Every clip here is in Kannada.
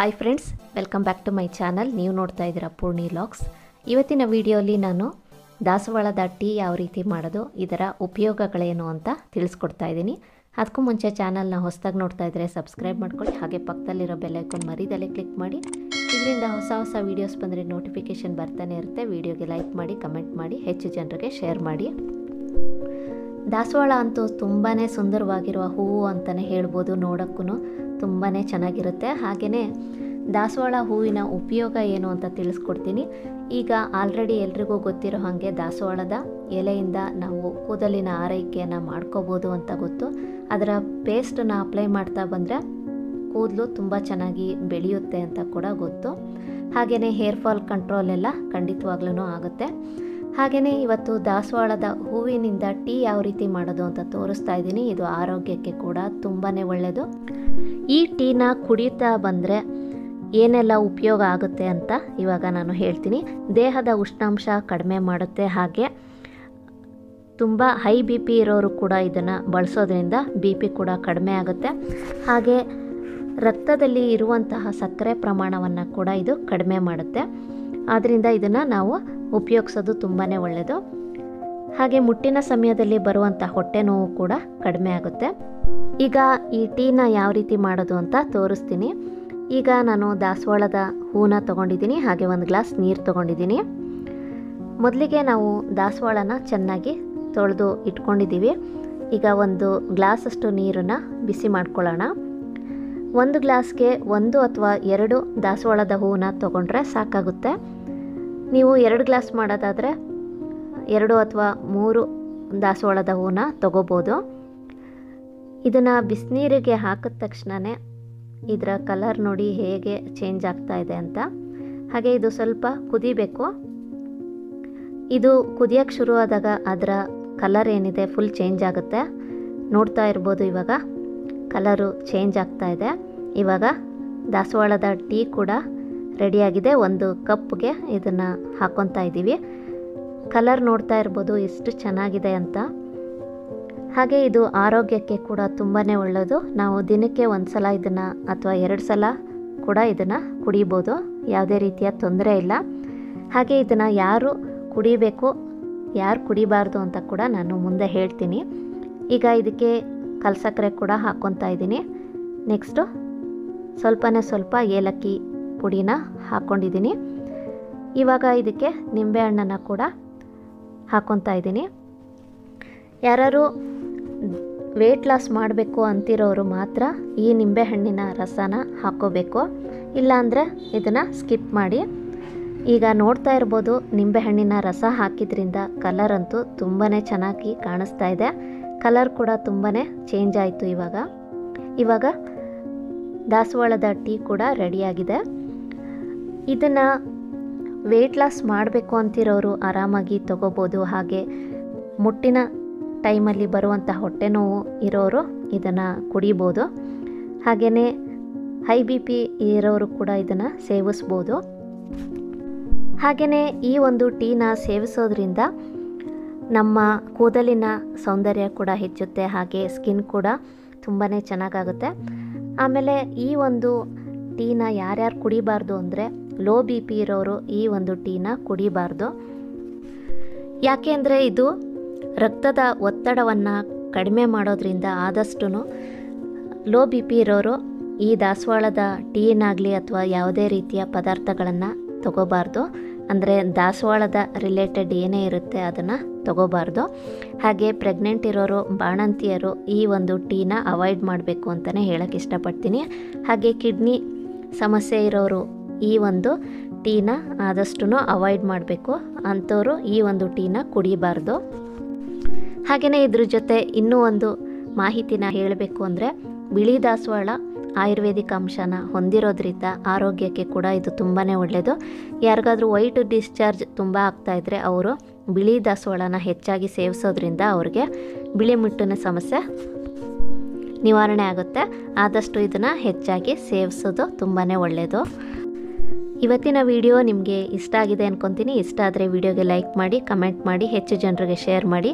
Hi friends welcome back to my channel ನೀವು ನೋಡ್ತಾ ಇದ್ದೀರಾ ಪೂರ್ಣಿ ಲಾಕ್ಸ್ ಇವತ್ತಿನ ವಿಡಿಯೋಲಿ ನಾನು ದಾಸವಾಳದ ಟೀ ಯಾವ ರೀತಿ ಮಾಡೋದು, ಇದರ ಉಪಯೋಗಗಳೇನು ಅಂತ ತಿಳಿಸ್ಕೊಡ್ತಾ ಇದ್ದೀನಿ. ಅದಕ್ಕೂ ಮುಂಚೆ ಚಾನಲ್ನ ಹೊಸದಾಗಿ ನೋಡ್ತಾ ಇದ್ದರೆ ಸಬ್ಸ್ಕ್ರೈಬ್ ಮಾಡ್ಕೊಳ್ಳಿ, ಹಾಗೆ ಪಕ್ಕದಲ್ಲಿರೋ ಬೆಲ್ಲೈಕೊಂಡು ಮರಿದಲ್ಲೇ ಕ್ಲಿಕ್ ಮಾಡಿ. ಇದರಿಂದ ಹೊಸ ಹೊಸ ವೀಡಿಯೋಸ್ ಬಂದರೆ ನೋಟಿಫಿಕೇಷನ್ ಬರ್ತಾನೆ ಇರುತ್ತೆ. ವಿಡಿಯೋಗೆ ಲೈಕ್ ಮಾಡಿ ಕಮೆಂಟ್ ಮಾಡಿ, ಹೆಚ್ಚು ಜನರಿಗೆ ಶೇರ್ ಮಾಡಿ. ದಾಸವಾಳ ಅಂತೂ ತುಂಬಾ ಸುಂದರವಾಗಿರುವ ಹೂವು ಅಂತಲೇ ಹೇಳ್ಬೋದು ನೋಡೋಕ್ಕೂ ತುಂಬಾ ಚೆನ್ನಾಗಿರುತ್ತೆ. ಹಾಗೆಯೇ ದಾಸವಾಳ ಹೂವಿನ ಉಪಯೋಗ ಏನು ಅಂತ ತಿಳಿಸ್ಕೊಡ್ತೀನಿ. ಈಗ ಆಲ್ರೆಡಿ ಎಲ್ರಿಗೂ ಗೊತ್ತಿರೋ ಹಾಗೆ ದಾಸವಾಳದ ಎಲೆಯಿಂದ ನಾವು ಕೂದಲಿನ ಆರೈಕೆಯನ್ನು ಮಾಡ್ಕೋಬೋದು ಅಂತ ಗೊತ್ತು. ಅದರ ಪೇಸ್ಟನ್ನು ಅಪ್ಲೈ ಮಾಡ್ತಾ ಬಂದರೆ ಕೂದಲು ತುಂಬ ಚೆನ್ನಾಗಿ ಬೆಳೆಯುತ್ತೆ ಅಂತ ಕೂಡ ಗೊತ್ತು. ಹಾಗೆಯೇ ಹೇರ್ ಫಾಲ್ ಕಂಟ್ರೋಲ್ ಎಲ್ಲ ಖಂಡಿತವಾಗ್ಲೂ ಆಗುತ್ತೆ. ಹಾಗೆಯೇ ಇವತ್ತು ದಾಸವಾಳದ ಹೂವಿನಿಂದ ಟೀ ಯಾವ ರೀತಿ ಮಾಡೋದು ಅಂತ ತೋರಿಸ್ತಾ ಇದ್ದೀನಿ. ಇದು ಆರೋಗ್ಯಕ್ಕೆ ಕೂಡ ತುಂಬಾ ಒಳ್ಳೆಯದು ಈ ಟೀನ ಕುಡಿತಾ ಬಂದರೆ ಏನೆಲ್ಲ ಉಪಯೋಗ ಆಗುತ್ತೆ ಅಂತ ಇವಾಗ ನಾನು ಹೇಳ್ತೀನಿ. ದೇಹದ ಉಷ್ಣಾಂಶ ಕಡಿಮೆ ಮಾಡುತ್ತೆ. ಹಾಗೆ ತುಂಬ ಹೈ ಬಿ ಪಿ ಇರೋರು ಕೂಡ ಇದನ್ನು ಬಳಸೋದ್ರಿಂದ ಬಿ ಪಿ ಕೂಡ ಕಡಿಮೆ ಆಗುತ್ತೆ. ಹಾಗೆ ರಕ್ತದಲ್ಲಿ ಇರುವಂತಹ ಸಕ್ಕರೆ ಪ್ರಮಾಣವನ್ನು ಕೂಡ ಇದು ಕಡಿಮೆ ಮಾಡುತ್ತೆ. ಆದ್ದರಿಂದ ಇದನ್ನು ನಾವು ಉಪಯೋಗಿಸೋದು ತುಂಬಾ ಒಳ್ಳೆಯದು ಹಾಗೆ ಮುಟ್ಟಿನ ಸಮಯದಲ್ಲಿ ಬರುವಂಥ ಹೊಟ್ಟೆ ನೋವು ಕೂಡ ಕಡಿಮೆ ಆಗುತ್ತೆ. ಈಗ ಈ ಟೀನ ಯಾವ ರೀತಿ ಮಾಡೋದು ಅಂತ ತೋರಿಸ್ತೀನಿ. ಈಗ ನಾನು ದಾಸವಾಳದ ಹೂನ ತೊಗೊಂಡಿದ್ದೀನಿ, ಹಾಗೆ ಒಂದು ಗ್ಲಾಸ್ ನೀರು ತೊಗೊಂಡಿದ್ದೀನಿ. ಮೊದಲಿಗೆ ನಾವು ದಾಸವಾಳನ ಚೆನ್ನಾಗಿ ತೊಳೆದು ಇಟ್ಕೊಂಡಿದ್ದೀವಿ. ಈಗ ಒಂದು ಗ್ಲಾಸಷ್ಟು ನೀರನ್ನು ಬಿಸಿ ಮಾಡ್ಕೊಳ್ಳೋಣ. ಒಂದು ಗ್ಲಾಸ್ಗೆ ಒಂದು ಅಥವಾ ಎರಡು ದಾಸವಾಳದ ಹೂವನ್ನ ತೊಗೊಂಡ್ರೆ ಸಾಕಾಗುತ್ತೆ. ನೀವು ಎರಡು ಗ್ಲಾಸ್ ಮಾಡೋದಾದರೆ ಎರಡು ಅಥವಾ ಮೂರು ದಾಸವಾಳದ ಹೂನ ತಗೋಬೋದು. ಇದನ್ನು ಬಿಸಿನೀರಿಗೆ ಹಾಕಿದ ತಕ್ಷಣವೇ ಇದರ ಕಲರ್ ನೋಡಿ ಹೇಗೆ ಚೇಂಜ್ ಆಗ್ತಾ ಇದೆ ಅಂತ. ಹಾಗೆ ಇದು ಸ್ವಲ್ಪ ಕುದಿಬೇಕು. ಇದು ಕುದಿಯೋಕ್ಕೆ ಶುರುವಾದಾಗ ಅದರ ಕಲರ್ ಏನಿದೆ ಫುಲ್ ಚೇಂಜ್ ಆಗುತ್ತೆ. ನೋಡ್ತಾ ಇರ್ಬೋದು ಇವಾಗ. ಕಲರು ಚೇಂಜ್ ಆಗ್ತಾ ಇದೆ. ಇವಾಗ ದಾಸವಾಳದ ಟೀ ಕೂಡ ರೆಡಿಯಾಗಿದೆ. ಒಂದು ಕಪ್ಗೆ ಇದನ್ನು ಹಾಕ್ಕೊತಾ ಇದ್ದೀವಿ. ಕಲರ್ ನೋಡ್ತಾ ಇರ್ಬೋದು, ಎಷ್ಟು ಚೆನ್ನಾಗಿದೆ ಅಂತ. ಹಾಗೆ ಇದು ಆರೋಗ್ಯಕ್ಕೆ ಕೂಡ ತುಂಬಾ ಒಳ್ಳೆಯದು ನಾವು ದಿನಕ್ಕೆ ಒಂದು ಸಲ ಇದನ್ನು ಅಥವಾ ಎರಡು ಸಲ ಕೂಡ ಇದನ್ನು ಕುಡಿಬೋದು. ಯಾವುದೇ ರೀತಿಯ ತೊಂದರೆ ಇಲ್ಲ. ಹಾಗೆ ಇದನ್ನು ಯಾರು ಕುಡಿಬೇಕು, ಯಾರು ಕುಡಿಬಾರ್ದು ಅಂತ ಕೂಡ ನಾನು ಮುಂದೆ ಹೇಳ್ತೀನಿ. ಈಗ ಇದಕ್ಕೆ ಕಲ್ಸಕ್ಕರೆ ಕೂಡ ಹಾಕ್ಕೊತಾ ಇದ್ದೀನಿ. ನೆಕ್ಸ್ಟು ಸ್ವಲ್ಪನೇ ಸ್ವಲ್ಪ ಏಲಕ್ಕಿ ಪುಡಿನ ಹಾಕ್ಕೊಂಡಿದ್ದೀನಿ. ಇವಾಗ ಇದಕ್ಕೆ ನಿಂಬೆಹಣ್ಣನ್ನು ಕೂಡ ಹಾಕ್ಕೊತಾ ಇದ್ದೀನಿ. ಯಾರು ವೆಯ್ಟ್ ಲಾಸ್ ಮಾಡಬೇಕು ಅಂತಿರೋರು ಮಾತ್ರ ಈ ನಿಂಬೆಹಣ್ಣಿನ ರಸನ ಹಾಕ್ಕೋಬೇಕು. ಇಲ್ಲಾಂದರೆ ಇದನ್ನು ಸ್ಕಿಪ್ ಮಾಡಿ. ಈಗ ನೋಡ್ತಾ ಇರ್ಬೋದು ನಿಂಬೆಹಣ್ಣಿನ ರಸ ಹಾಕಿದ್ರಿಂದ ಕಲರ್ ಅಂತೂ ತುಂಬಾ ಚೆನ್ನಾಗಿ ಕಾಣಿಸ್ತಾ ಇದೆ. ಕಲರ್ ಕೂಡ ತುಂಬಾ ಚೇಂಜ್ ಆಯಿತು ಇವಾಗ. ಇವಾಗ ದಾಸವಾಳದ ಟೀ ಕೂಡ ರೆಡಿಯಾಗಿದೆ ಇದನ್ನು ವೆಯ್ಟ್ ಲಾಸ್ ಮಾಡಬೇಕು ಅಂತಿರೋರು ಆರಾಮಾಗಿ ತಗೋಬೋದು. ಹಾಗೆ ಮುಟ್ಟಿನ ಟೈಮಲ್ಲಿ ಬರುವಂಥ ಹೊಟ್ಟೆ ನೋವು ಇರೋರು ಇದನ್ನು ಕುಡಿಬೋದು. ಹಾಗೆಯೇ ಹೈ ಬಿ ಪಿ ಇರೋರು ಕೂಡ ಇದನ್ನು ಸೇವಿಸ್ಬೋದು. ಹಾಗೆಯೇ ಈ ಒಂದು ಟೀನ ಸೇವಿಸೋದ್ರಿಂದ ನಮ್ಮ ಕೂದಲಿನ ಸೌಂದರ್ಯ ಕೂಡ ಹೆಚ್ಚುತ್ತೆ. ಹಾಗೆ ಸ್ಕಿನ್ ಕೂಡ ತುಂಬಾ ಚೆನ್ನಾಗಾಗುತ್ತೆ. ಆಮೇಲೆ ಈ ಒಂದು ಟೀನ ಯಾರ್ಯಾರು ಕುಡಿಬಾರ್ದು ಅಂದರೆ ಲೋ ಬಿ ಪಿ ಇರೋರು ಈ ಒಂದು ಟೀನ ಕುಡಿಬಾರ್ದು. ಯಾಕೆಂದರೆ ಇದು ರಕ್ತದ ಒತ್ತಡವನ್ನು ಕಡಿಮೆ ಮಾಡೋದ್ರಿಂದ ಆದಷ್ಟು ಲೋ ಬಿ ಪಿ ಇರೋರು ಈ ದಾಸವಾಳದ ಟೀನಾಗಲಿ ಅಥವಾ ಯಾವುದೇ ರೀತಿಯ ಪದಾರ್ಥಗಳನ್ನು ತಗೋಬಾರ್ದು. ಅಂದರೆ ದಾಸವಾಳದ ರಿಲೇಟೆಡ್ ಏನೇ ಇರುತ್ತೆ ಅದನ್ನು ತಗೋಬಾರ್ದು. ಹಾಗೆ ಪ್ರೆಗ್ನೆಂಟ್ ಇರೋರು, ಬಾಣಂತಿಯರು ಈ ಒಂದು ಟೀನ ಅವಾಯ್ಡ್ ಮಾಡಬೇಕು ಅಂತಲೇ ಹೇಳೋಕ್ಕೆ ಇಷ್ಟಪಡ್ತೀನಿ. ಹಾಗೆ ಕಿಡ್ನಿ ಸಮಸ್ಯೆ ಇರೋರು ಈ ಒಂದು ಟೀನ ಆದಷ್ಟು ಅವಾಯ್ಡ್ ಮಾಡಬೇಕು. ಅಂಥವ್ರು ಈ ಒಂದು ಟೀನ ಕುಡಿಬಾರ್ದು. ಹಾಗೆಯೇ ಇದ್ರ ಜೊತೆ ಇನ್ನೂ ಒಂದು ಮಾಹಿತಿನ ಹೇಳಬೇಕು ಅಂದರೆ ಬಿಳಿ ದಾಸವಾಳ ಆಯುರ್ವೇದಿಕ್ ಅಂಶನ ಹೊಂದಿರೋದ್ರಿಂದ ಆರೋಗ್ಯಕ್ಕೆ ಕೂಡ ಇದು ತುಂಬಾ ಒಳ್ಳೆಯದು ಯಾರಿಗಾದರೂ ವೈಟ್ ಡಿಸ್ಚಾರ್ಜ್ ತುಂಬ ಆಗ್ತಾಯಿದ್ರೆ ಅವರು ಬಿಳಿ ದಾಸವಾಳನ ಹೆಚ್ಚಾಗಿ ಸೇವಿಸೋದ್ರಿಂದ ಅವ್ರಿಗೆ ಬಿಳಿ ಮುಟ್ಟಿನ ಸಮಸ್ಯೆ ನಿವಾರಣೆ ಆಗುತ್ತೆ. ಆದಷ್ಟು ಇದನ್ನು ಹೆಚ್ಚಾಗಿ ಸೇವಿಸೋದು ತುಂಬಾ ಒಳ್ಳೆಯದು ಇವತ್ತಿನ ವಿಡಿಯೋ ನಿಮಗೆ ಇಷ್ಟ ಆಗಿದೆ ಅಂದ್ಕೊತೀನಿ ಇಷ್ಟ ಆದರೆ ವಿಡಿಯೋಗೆ ಲೈಕ್ ಮಾಡಿ, ಕಮೆಂಟ್ ಮಾಡಿ, ಹೆಚ್ಚು ಜನರಿಗೆ ಶೇರ್ ಮಾಡಿ.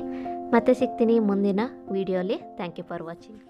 ಮತ್ತೆ ಸಿಗ್ತೀನಿ ಮುಂದಿನ ವಿಡಿಯೋಲಿ. Thank you for watching